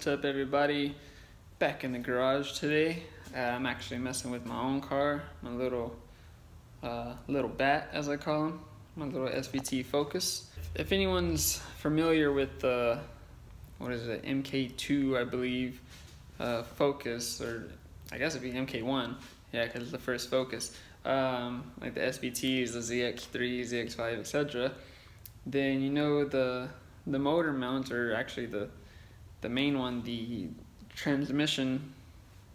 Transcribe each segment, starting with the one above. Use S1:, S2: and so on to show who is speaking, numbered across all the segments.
S1: What's up everybody? Back in the garage today. Uh, I'm actually messing with my own car, my little uh, little bat as I call him, my little SVT Focus. If anyone's familiar with the, what is it, MK2 I believe, uh, Focus, or I guess it'd be MK1, yeah, because it's the first Focus, um, like the SVTs, the ZX3, ZX5, etc., then you know the the motor mounts are actually the the main one, the transmission,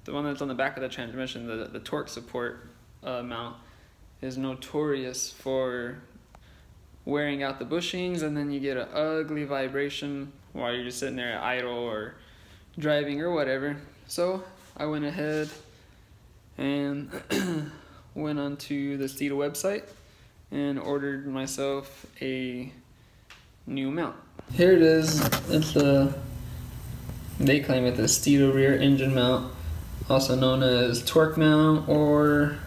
S1: the one that's on the back of the transmission, the, the torque support uh, mount, is notorious for wearing out the bushings and then you get an ugly vibration while you're just sitting there idle or driving or whatever. So I went ahead and went onto the Steeda website and ordered myself a new mount. Here it is. It's the they claim it the Steeda rear engine mount, also known as torque mount or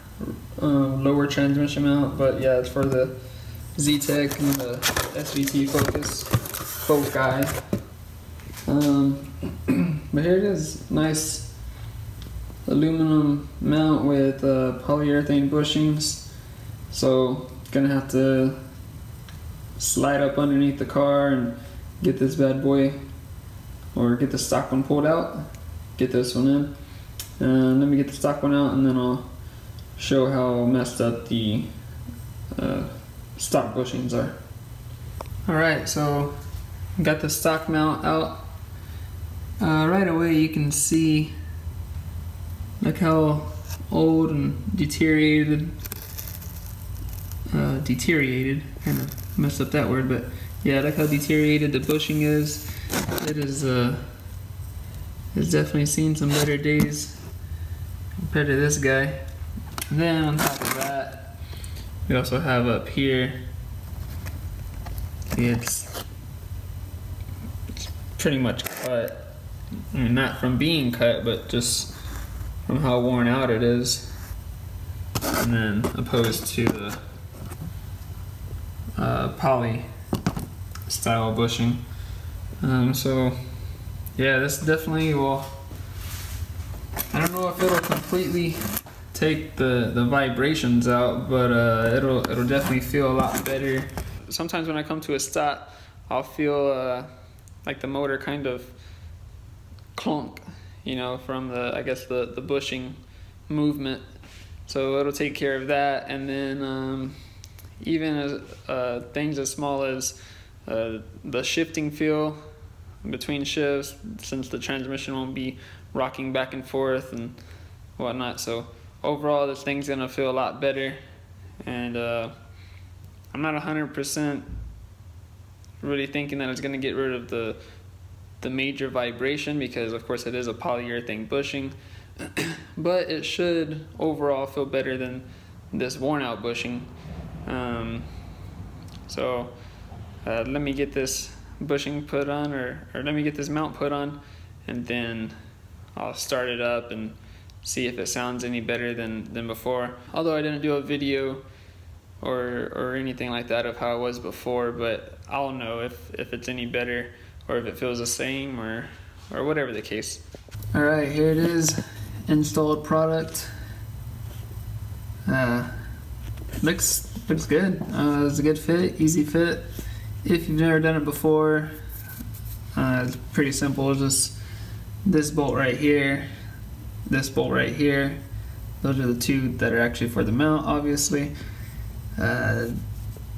S1: um, lower transmission mount. But yeah, it's for the Zetec and the SVT Focus Foci. Um, but here it is, nice aluminum mount with uh, polyurethane bushings. So gonna have to slide up underneath the car and get this bad boy or get the stock one pulled out get this one in. And let me get the stock one out and then I'll show how messed up the uh, stock bushings are. Alright so got the stock mount out. Uh, right away you can see look how old and deteriorated uh, deteriorated kind of messed up that word but yeah look how deteriorated the bushing is it is uh has definitely seen some better days compared to this guy. Then on top of that, we also have up here. It's, it's pretty much cut. I mean, not from being cut, but just from how worn out it is. And then opposed to the uh, poly style bushing. Um, so yeah, this definitely will. I don't know if it'll completely take the the vibrations out, but uh, it'll it'll definitely feel a lot better. Sometimes when I come to a stop, I'll feel uh, like the motor kind of clunk, you know, from the I guess the the bushing movement. So it'll take care of that, and then um, even uh, things as small as uh, the shifting feel between shifts since the transmission won't be rocking back and forth and whatnot. So overall, this thing's gonna feel a lot better, and uh, I'm not 100% really thinking that it's gonna get rid of the the major vibration because of course it is a polyurethane bushing, but it should overall feel better than this worn out bushing. Um, so uh, let me get this bushing put on or, or let me get this mount put on and then I'll start it up and see if it sounds any better than, than before. Although I didn't do a video or, or anything like that of how it was before, but I'll know if, if it's any better or if it feels the same or, or whatever the case. All right, here it is, installed product. Uh, looks looks good. Uh, it's a good fit, easy fit if you've never done it before, uh, it's pretty simple. Just this bolt right here, this bolt right here. Those are the two that are actually for the mount, obviously. Uh,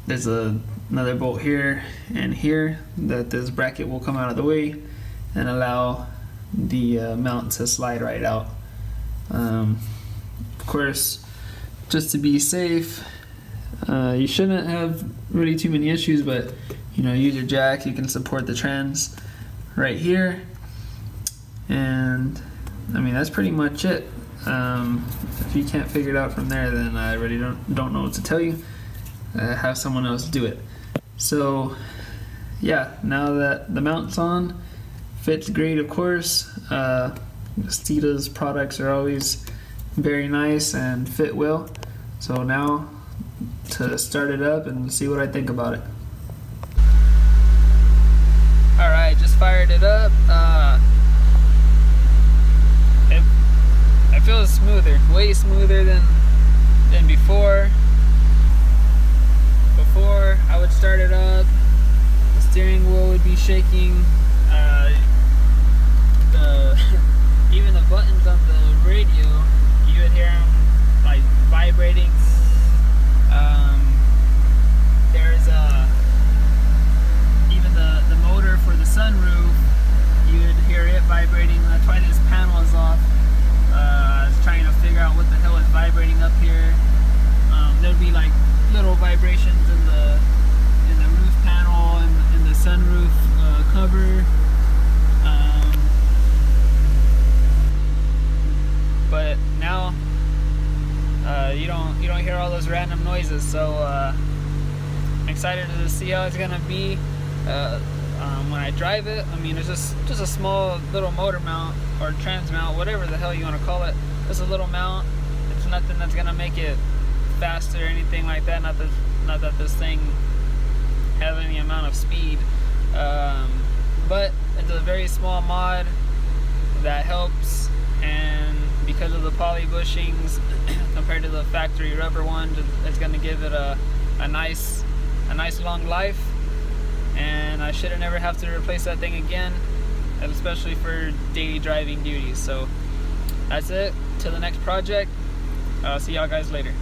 S1: there's a, another bolt here and here that this bracket will come out of the way and allow the uh, mount to slide right out. Um, of course, just to be safe, uh, you shouldn't have really too many issues, but you know, use your jack, you can support the trans right here. And I mean, that's pretty much it. Um, if you can't figure it out from there, then I really don't, don't know what to tell you. Uh, have someone else do it. So yeah, now that the mount's on, fits great of course. Uh, products are always very nice and fit well. So now to start it up and see what I think about it. Alright, just fired it up. Uh, it, it feels smoother, way smoother than than before. Before I would start it up, the steering wheel would be shaking be like little vibrations in the in the roof panel and in the sunroof uh, cover. Um, but now uh, you don't you don't hear all those random noises. So uh, I'm excited to see how it's gonna be uh, um, when I drive it. I mean, it's just just a small little motor mount or trans mount, whatever the hell you want to call it. Just a little mount. It's nothing that's gonna make it faster or anything like that. Not that not that this thing has any amount of speed, um, but it's a very small mod that helps. And because of the poly bushings compared to the factory rubber one, it's gonna give it a, a nice a nice long life. And I should have never have to replace that thing again, especially for daily driving duties. So that's it. To the next project. I'll see y'all guys later.